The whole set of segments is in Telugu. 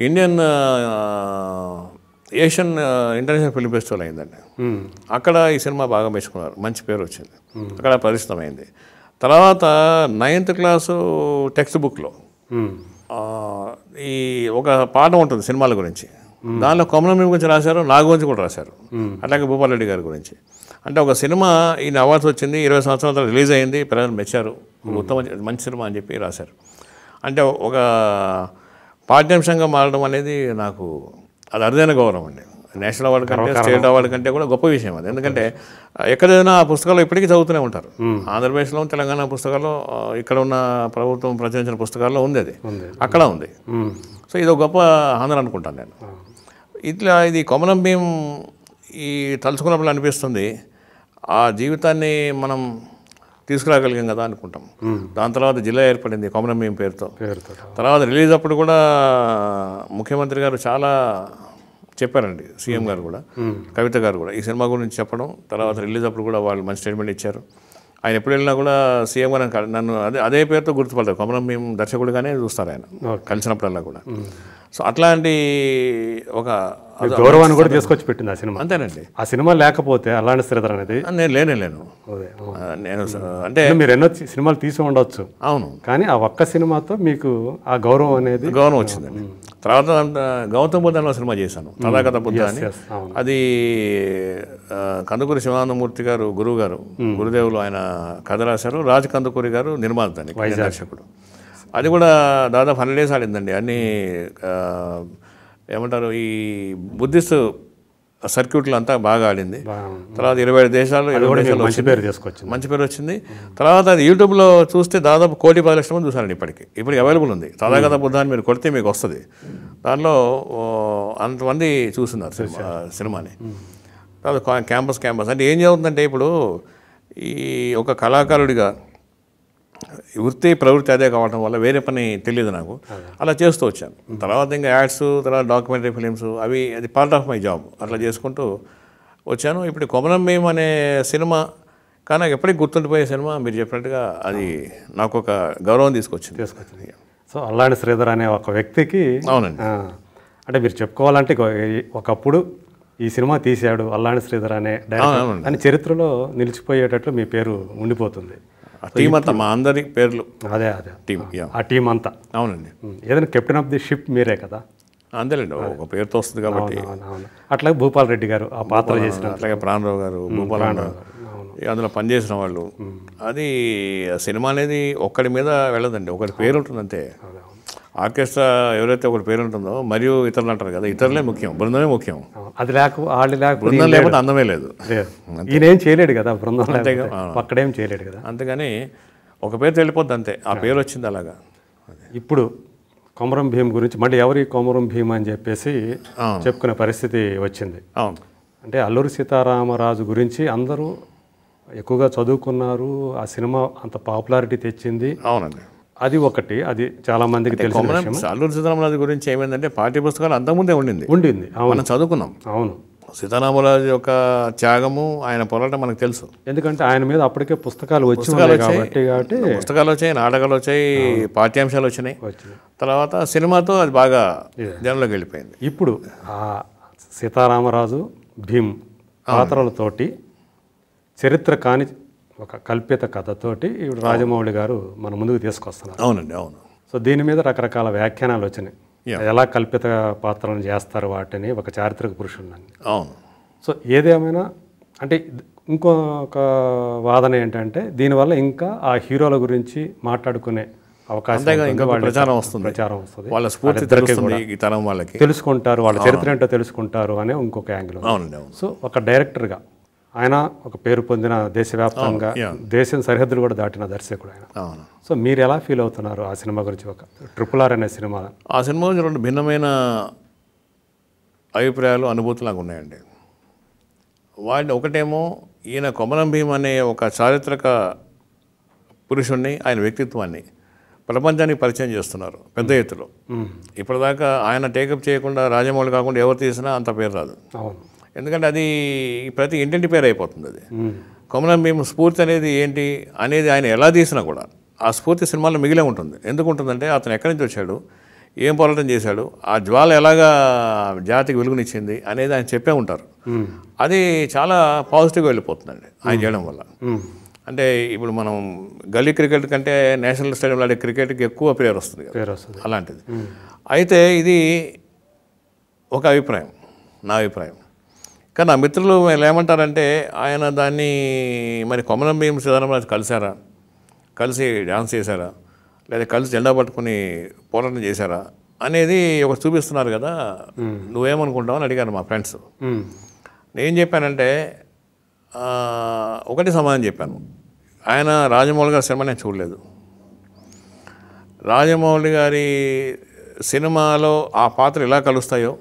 Indian Asian international film festival అయిందండి. అక్కడ ఈ సినిమా బాగా మెచ్చుకున్నారు. మంచి పేరు వచ్చింది. అక్కడ పరిశ్రమైంది తర్వాత నైన్త్ క్లాసు టెక్స్ట్ బుక్లో ఈ ఒక పాఠం ఉంటుంది సినిమాల గురించి. దానిలో కొమలం గురించి రాశారు నా గురించి కూడా రాశారు. అట్లాగే భూపాల్ రెడ్డి గారి గురించి. అంటే ఒక సినిమా ఈయన అవార్డ్స్ వచ్చింది ఇరవై సంవత్సరాల తర్వాత రిలీజ్ అయింది ప్రజలు మెచ్చారు. ఉత్తమ మంచి సినిమా అని చెప్పి రాశారు. అంటే ఒక పాఠ్యాంశంగా మారడం అనేది నాకు అది అరుదైన గౌరవం అండి. నేషనల్ అవార్డు కంటే స్టేట్ అవార్డు కంటే కూడా గొప్ప విషయం అది. ఎందుకంటే ఎక్కడైనా ఆ పుస్తకాలు ఇప్పటికీ చదువుతూనే ఉంటారు. ఆంధ్రప్రదేశ్లో తెలంగాణ పుస్తకాల్లో ఇక్కడ ఉన్న ప్రభుత్వం ప్రచురించిన పుస్తకాల్లో ఉంది అది. అక్కడ ఉంది. సో ఇది ఒక గొప్ప ఆనందం అనుకుంటాను నేను. ఇట్లా ఇది కొమలం భీం ఈ తలుచుకున్నప్పుడు అనిపిస్తుంది ఆ జీవితాన్ని మనం తీసుకురాగలిగాం కదా అనుకుంటాం. దాని తర్వాత జిల్లా ఏర్పడింది కొమరం భీం పేరుతో. పేరుతో. తర్వాత రిలీజ్ అప్పుడు కూడా ముఖ్యమంత్రి గారు చాలా చెప్పారండి సీఎం గారు కూడా కవిత గారు కూడా ఈ సినిమా గురించి చెప్పడం. తర్వాత రిలీజ్ అప్పుడు కూడా వాళ్ళు మంచి స్టేట్మెంట్ ఇచ్చారు. ఆయన ఎప్పుడు వెళ్ళినా కూడా సీఎం గారు నన్ను- నన్ను అదే అదే పేరుతో గుర్తుపడతారు. కొమరం మేము దర్శకుడిగానే చూస్తారు ఆయన. కలిసినప్పుడల్లా కూడా. సో అట్లాంటి ఒక గౌరవాన్ని కూడా తీసుకొచ్చి పెట్టింది ఆ సినిమా. అంతేనండి. ఆ సినిమా లేకపోతే అలాంటి శ్రీధర్ అనేది నేను లేనే లేను. నేను అంటే మీరు ఎన్నో సినిమాలు తీసి ఉండొచ్చు. అవును. కానీ ఆ ఒక్క సినిమాతో మీకు ఆ గౌరవం అనేది గౌరవం వచ్చిందండి. తర్వాత గౌతమ్ బుద్ధ అనే సినిమా చేశాను. తథాగత బుద్ధ అని. అది కందుకూరి శివానందమూర్తి గారు గురువు గారు గురుదేవులు ఆయన కథ రాశారు. రాజ్ కందుకూరి గారు నిర్మాత దానికి దర్శకుడు అది కూడా దాదాపు హండ్రెడ్ డేస్ ఆడిందండి. అన్ని ఏమంటారు ఈ బుద్ధిస్ట్ సర్క్యూట్లు అంతా బాగా ఆడింది. తర్వాత ఇరవై ఏడు దేశాలు మంచి పేరు తీసుకొచ్చింది. మంచి పేరు వచ్చింది. తర్వాత అది యూట్యూబ్లో చూస్తే దాదాపు కోటి పది లక్షల మంది చూసారండి ఇప్పటికి. ఇప్పటికి అవైలబుల్ ఉంది. తథాగత బుద్ధాన్ని మీరు కొడితే మీకు వస్తుంది. దానిలో అంతమంది చూస్తున్నారు సినిమా సినిమాని. తర్వాత క్యాంపస్ క్యాంపస్. అంటే ఏం జరుగుతుందంటే ఇప్పుడు ఈ ఒక కళాకారుడిగా వృత్తి ప్రవృత్తి అదే కావడం వల్ల వేరే పని తెలియదు నాకు. అలా చేస్తూ వచ్చాను. తర్వాత ఇంకా యాడ్స్ తర్వాత డాక్యుమెంటరీ ఫిలిమ్స్ అవి అది పార్ట్ ఆఫ్ మై జాబ్ అట్లా చేసుకుంటూ వచ్చాను. ఇప్పుడు కొమరం భీం అనే సినిమా కానీ నాకు ఎప్పటికీ గుర్తుండిపోయే సినిమా మీరు చెప్పినట్టుగా అది నాకు ఒక గౌరవం తీసుకొచ్చింది. తీసుకొచ్చింది. సో అల్లాడి శ్రీధర్ అనే ఒక వ్యక్తికి అవునండి. అంటే మీరు చెప్పుకోవాలంటే ఒకప్పుడు ఈ సినిమా తీశాడు అల్లాడి శ్రీధర్ అనే డైరెక్టర్. అని చరిత్రలో నిలిచిపోయేటట్లు మీ పేరు ఉండిపోతుంది. ఆ టీం అంతా మా అందరి పేర్లు. అదే అదే. టీం ఆ టీం అంతా. అవునండి. ఏదైనా కెప్టెన్ ఆఫ్ ది షిప్ మీరే కదా? అంతేలేండి ఒక పేరుతో వస్తుంది కాబట్టి. అట్లాగే భూపాల్ రెడ్డి గారు ఆ పాత్ర చేసిన అట్లాగే ప్రాణరావు గారు భూపాలం అందులో పనిచేసిన వాళ్ళు. అది ఆ సినిమా అనేది ఒక్కడి మీద వెళ్ళదండి. ఒకటి పేరు ఉంటుంది అంతే ఆర్కెస్ట్రా ఎవరైతే ఒకటి పేరు ఉంటుందో మరియు ఇతరులు అంటారు కదా ఇతరులే ముఖ్యం బృందమే ముఖ్యం. అది లేక వాళ్ళు లేకపోతే బృందం లేకపోతే అందమే లేదు. ఈయన చేయలేడు కదా బృందం. పక్కడేం చేయలేడు కదా. అంతేగాని ఒక పేరు వెళ్ళిపోద్ది అంతే. ఆ పేరు వచ్చింది అలాగా. ఇప్పుడు కొమరం భీం గురించి మళ్ళీ ఎవరి కొమరం భీం అని చెప్పేసి చెప్పుకునే పరిస్థితి వచ్చింది. అవును. అంటే అల్లూరి సీతారామరాజు గురించి అందరూ ఎక్కువగా చదువుకున్నారు. ఆ సినిమా అంత పాపులారిటీ తెచ్చింది. అవునండి. అది ఒకటి అది చాలా మందికి తెలిసిన విషయం అల్లూరి సీతారామరాజు గురించి ఏమైందంటే పాఠ్య పుస్తకాలు అంతకుముందే ఉండింది. ఉండింది మనం చదువుకున్నాం. అవును. సీతారామరాజు యొక్క త్యాగము ఆయన పోరాటం మనకు తెలుసు. ఎందుకంటే ఆయన మీద అప్పటికే పుస్తకాలు వచ్చి ఉన్నాయి కాబట్టి కాబట్టి పుస్తకాలు వచ్చాయి నాటకాలు వచ్చాయి పాఠ్యాంశాలు వచ్చినాయి. తర్వాత సినిమాతో అది బాగా జనంలోకి వెళ్ళిపోయింది. ఇప్పుడు ఆ సీతారామరాజు భీమ్ పాత్రలతోటి చరిత్ర కాని ఒక కల్పిత కథతోటి ఇప్పుడు రాజమౌళి గారు మన ముందుకు తీసుకొస్తున్నారు. అవునండి అవును. సో దీని మీద రకరకాల వ్యాఖ్యానాలు వచ్చినాయి. ఎలా కల్పిత పాత్రలను చేస్తారు వాటిని ఒక చారిత్రక పురుషుడిని అవును. సో ఏదేమైనా అంటే ఇంకొక వాదన ఏంటంటే దీనివల్ల ఇంకా ఆ హీరోల గురించి మాట్లాడుకునే అవకాశం ప్రచారం వస్తుంది. ప్రచారం వస్తుంది. వాళ్ళ స్ఫూర్తి తరం వాళ్ళకి. తెలుసుకుంటారు వాళ్ళ చరిత్ర ఏంటో తెలుసుకుంటారు అనే ఇంకొక యాంగిల్ సో ఒక డైరెక్టర్గా ఆయన ఒక పేరు పొందిన దేశవ్యాప్తంగా దేశం సరిహద్దులు కూడా దాటిన దర్శకుడు ఆయన. అవును. సో మీరు ఎలా ఫీల్ అవుతున్నారు ఆ సినిమా గురించి ఒక ట్రిపుల్ ఆర్ అనే సినిమా? ఆ సినిమా గురించి రెండు భిన్నమైన అభిప్రాయాలు అనుభూతులు నాకు ఉన్నాయండి. వాటిని ఒకటేమో ఈయన కొమరం భీం అనే ఒక చారిత్రక పురుషుణ్ణి ఆయన వ్యక్తిత్వాన్ని ప్రపంచానికి పరిచయం చేస్తున్నారు పెద్ద ఎత్తులో. ఇప్పటిదాకా ఆయన టేకప్ చేయకుండా రాజమౌళి కాకుండా ఎవరు తీసినా అంత పేరు రాదు. అవును. ఎందుకంటే అది ప్రతి ఇంటింటి పేరు అయిపోతుంది అది. కొమరం భీం స్ఫూర్తి అనేది ఏంటి అనేది ఆయన ఎలా తీసినా కూడా ఆ స్ఫూర్తి సినిమాలో మిగిలే ఉంటుంది. ఎందుకు ఉంటుందంటే అతను ఎక్కడి నుంచి వచ్చాడు? ఏం పోరాటం చేశాడు? ఆ జ్వాల ఎలాగా జాతికి వెలుగునిచ్చింది అనేది ఆయన చెప్పే ఉంటారు. అది చాలా పాజిటివ్గా వెళ్ళిపోతుందండి ఆయన చేయడం వల్ల. అంటే ఇప్పుడు మనం గల్లీ క్రికెట్ కంటే నేషనల్ స్టేడియంలో ఆడే క్రికెట్కి ఎక్కువ ప్లేయర్ వస్తుంది పేరు వస్తుంది. అలాంటిది. అయితే ఇది ఒక అభిప్రాయం నా అభిప్రాయం. కానీ నా మిత్రులు వీళ్ళు ఏమంటారంటే ఆయన దాన్ని మరి కొమరం భీం సీతారామరాజు కలిశారా? కలిసి డ్యాన్స్ చేశారా? లేదా కలిసి జెండా పట్టుకుని పోరాటం చేశారా? అనేది ఒకటి చూపిస్తున్నారు కదా. నువ్వేమనుకుంటావు అని అడిగారు మా ఫ్రెండ్స్. నేను చెప్పానంటే ఒకటి సమాధానం చెప్పాను. ఆయన రాజమౌళి గారి సినిమా నేను చూడలేదు. రాజమౌళి గారి సినిమాలో ఆ పాత్ర ఎలా కలుస్తాయో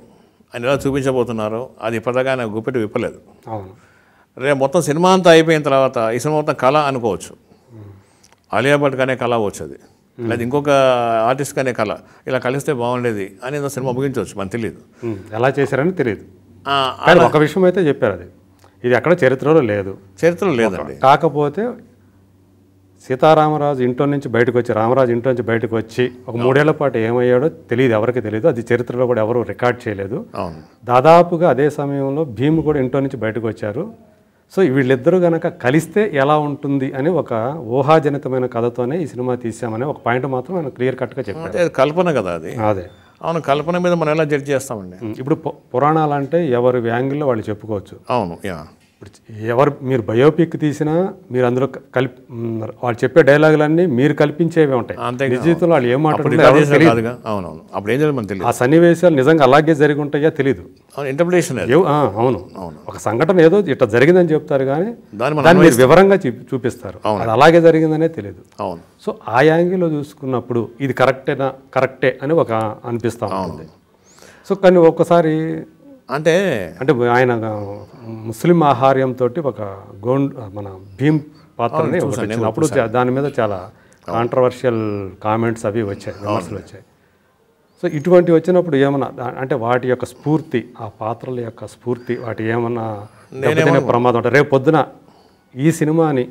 ఆయన ఎలా చూపించబోతున్నారో అది ఇప్పటిదాకా ఆయన గుప్పెట్టు విప్పలేదు. అవును. రేపు మొత్తం సినిమా అంతా అయిపోయిన తర్వాత ఈ సినిమా మొత్తం కళ అనుకోవచ్చు. ఆలియా భట్ కానీ కళ అవ్వచ్చు అది లేదా ఇంకొక ఆర్టిస్ట్ కానీ కళ. ఇలా కలిస్తే బాగుండేది అనేది సినిమా ముగించవచ్చు మనకు తెలియదు ఎలా చేశారని తెలియదు ఒక విషయం అయితే చెప్పారు అది. ఇది ఎక్కడ చరిత్రలో లేదు. చరిత్రలో లేదండి. కాకపోతే సీతారామరాజు ఇంట్లో నుంచి బయటకు వచ్చి రామరాజు ఇంట్లో నుంచి బయటకు వచ్చి ఒక మూడేళ్ళ పాటు ఏమయ్యాడో తెలియదు ఎవరికి తెలియదు. అది చరిత్రలో కూడా ఎవరు రికార్డ్ చేయలేదు. అవును. దాదాపుగా అదే సమయంలో భీము కూడా ఇంట్లో నుంచి బయటకు వచ్చారు. సో వీళ్ళిద్దరూ గనక కలిస్తే ఎలా ఉంటుంది అని ఒక ఊహాజనితమైన కథతోనే ఈ సినిమా తీసామని ఒక పాయింట్ మాత్రం ఆయన క్లియర్ కట్గా అది కల్పన కదా అది. అదే. అవును కల్పన మీద మనం ఎలా జడ్జ్ చేస్తామండి? ఇప్పుడు పురాణాలు అంటే ఎవరి వ్యాంగిల్లో వాళ్ళు చెప్పుకోవచ్చు. అవును యా. ఇప్పుడు ఎవరు మీరు బయోపిక్ తీసినా మీరు అందులో కలిపి వాళ్ళు చెప్పే డైలాగులన్నీ మీరు కల్పించేవే ఉంటాయి. అంతే జీవితంలో వాళ్ళు ఏం అవునవును. అప్పుడు ఏం తెలియదు. ఆ సన్నివేశాలు నిజంగా అలాగే జరిగి ఉంటాయా తెలియదు అవును ఇంటర్ప్రిటేషన్ అవును. ఒక సంఘటన ఏదో ఇట్లా జరిగిందని చెప్తారు కానీ దాన్ని మీరు వివరంగా చూపి- చూపిస్తారు. అది అలాగే జరిగిందనే తెలియదు అవును. సో ఆ యాంగిల్లో చూసుకున్నప్పుడు ఇది కరెక్టేనా కరెక్టే అని ఒక అనిపిస్తూ ఉంటుంది. సో కానీ ఒక్కసారి అంటే అంటే ఆయన ముస్లిం ఆహార్యంతో ఒక గోండ్ మన భీమ్ పాత్రని. అప్పుడు దాని మీద చాలా కాంట్రవర్షియల్ కామెంట్స్ అవి వచ్చాయి విమర్శలు వచ్చాయి. సో ఇటువంటి వచ్చినప్పుడు ఏమన్నా అంటే వాటి యొక్క స్ఫూర్తి ఆ పాత్రల యొక్క స్ఫూర్తి వాటి ఏమన్నా ప్రమాదం ఉంటుంది రేపు పొద్దున ఈ సినిమాని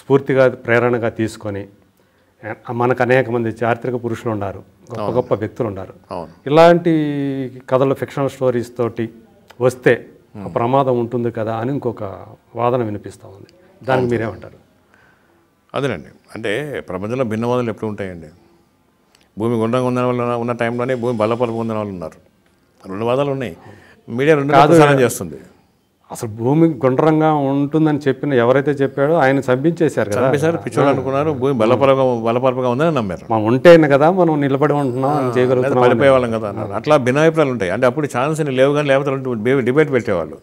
స్ఫూర్తిగా ప్రేరణగా తీసుకొని మనకు అనేక మంది చారిత్రక పురుషులు ఉన్నారు. గొప్ప గొప్ప వ్యక్తులు ఉన్నారు ఇలాంటి కథలు ఫిక్షనల్ స్టోరీస్ తోటి వస్తే ప్రమాదం ఉంటుంది కదా అని ఇంకొక వాదన వినిపిస్తూ ఉంది. దానికి మీరేమంటారు? అదేనండి. అంటే ప్రపంచంలో భిన్నవాదాలు ఎప్పుడు ఉంటాయండి? భూమి గుండ్రంగా ఉన్న వాళ్ళు ఉన్న టైంలోనే భూమి బలపరపు ఉన్న వాళ్ళు ఉన్నారు. రెండు వాదాలు ఉన్నాయి. మీడియా రెండు చేస్తుంది. అసలు భూమి గుండ్రంగా ఉంటుందని చెప్పిన ఎవరైతే చెప్పాడో ఆయన చంపించేశారు కదా. చంపేశారు పిచ్చోళ్ళు అనుకున్నారు భూమి బలపరగా బలపరపుగా ఉందని నమ్మారు. మనం ఉంటేనే కదా మనం నిలబడి ఉంటున్నాం చేయగలుగుతున్నాం పడిపోయే వాళ్ళం కదా అన్నారు. అట్లా భిన్నాభిప్రాయాలు ఉంటాయి. అంటే అప్పుడు ఛాన్స్ లేవు కానీ లేకపోతే డిబేట్ పెట్టేవాళ్ళు.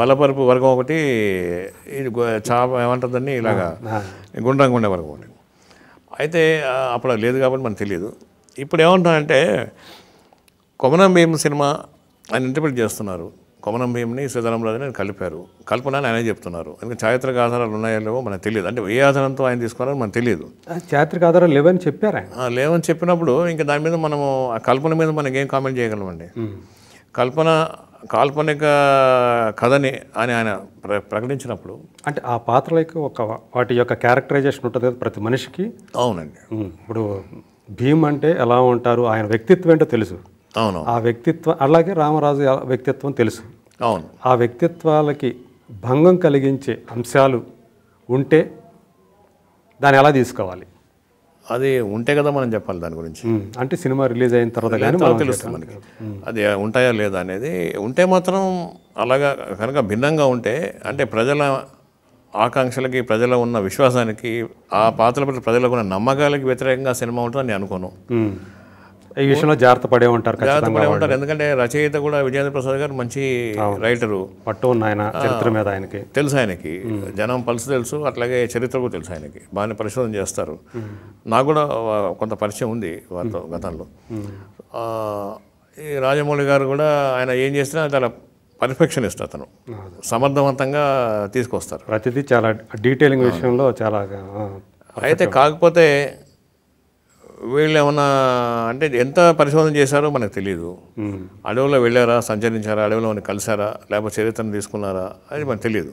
బలపరుపు వర్గం ఒకటి ఇది చాప ఏమంటుందని ఇలాగా గుండ్రంగా ఉండే వర్గం ఒకటి. అయితే అప్పుడు లేదు కాబట్టి మనకు తెలియదు. ఇప్పుడు ఏమంటానంటే కొమరం భీమ్ సినిమా ఆయన ఇంటర్ప్రిట్ చేస్తున్నారు. కొమరం భీమ్ని సీతారామరాజుని ఆయన కలిపారు. కల్పన అని ఆయనే చెప్తున్నారు. ఎందుకంటే చారిత్రక ఆధారాలు ఉన్నాయో లేవో మనకు తెలియదు. అంటే ఏ ఆధారంతో ఆయన తీసుకున్నారో మనకు తెలియదు. చారిత్రక ఆధారాలు లేవని చెప్పారు లేవని చెప్పినప్పుడు ఇంకా దాని మీద మనము ఆ కల్పన మీద మనకి ఏం కామెంట్ చేయగలమండి? కల్పన కాల్పనిక కథని అని ఆయన ప్ర ప్రకటించినప్పుడు అంటే ఆ పాత్రలకి ఒక వాటి యొక్క క్యారెక్టరైజేషన్ ఉంటుంది కదా ప్రతి మనిషికి. అవునండి. ఇప్పుడు భీమ్ అంటే ఎలా ఉంటారు ఆయన వ్యక్తిత్వం ఏంటో తెలుసు. అవును ఆ వ్యక్తిత్వం అలాగే రామరాజు వ్యక్తిత్వం తెలుసు. అవును. ఆ వ్యక్తిత్వాలకి భంగం కలిగించే అంశాలు ఉంటే దాన్ని ఎలా తీసుకోవాలి? అది ఉంటే కదా మనం చెప్పాలి దాని గురించి. అంటే సినిమా రిలీజ్ అయిన తర్వాత కానీ తెలుస్తుంది మనకి. అది ఉంటాయా లేదా అనేది ఉంటే మాత్రం అలాగా కనుక భిన్నంగా ఉంటే అంటే ప్రజల ఆకాంక్షలకి ప్రజల ఉన్న విశ్వాసానికి ఆ పాత్రల పట్ల ప్రజలకు ఉన్న నమ్మకాలకి వ్యతిరేకంగా సినిమా ఉంటుందని నేను అనుకోను. ఈ విషయంలో జాగ్రత్త పడే ఉంటారు జాగ్రత్త పడే ఉంటారు. ఎందుకంటే రచయిత కూడా విజయేంద్ర ప్రసాద్ గారు మంచి రైటరు పట్టు ఉన్న ఆయన చరిత్ర మీద ఆయనకి. తెలుసు ఆయనకి. జనం పలుసు తెలుసు అట్లాగే చరిత్ర కూడా తెలుసు ఆయనకి. బాగానే పరిశోధన చేస్తారు. నాకు కూడా కొంత పరిచయం ఉంది వారితో గతంలో. ఈ రాజమౌళి గారు కూడా ఆయన ఏం చేసినా చాలా పర్ఫెక్షనిస్ట్ అతను. సమర్థవంతంగా తీసుకొస్తారు. ప్రతిదీ చాలా డీటెయిలింగ్ విషయంలో చాలా అయితే కాకపోతే వీళ్ళు ఏమన్నా అంటే ఎంత పరిశోధన చేశారో మనకు తెలియదు. అడవిలో వెళ్ళారా సంచరించారా అడవిలో కలిసారా లేకపోతే చరిత్రను తీసుకున్నారా అది మనకు తెలియదు